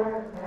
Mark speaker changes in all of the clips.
Speaker 1: Amen.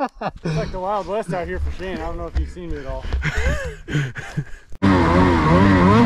Speaker 1: it's like the Wild West out here for Shane. I don't know if you've seen me at all.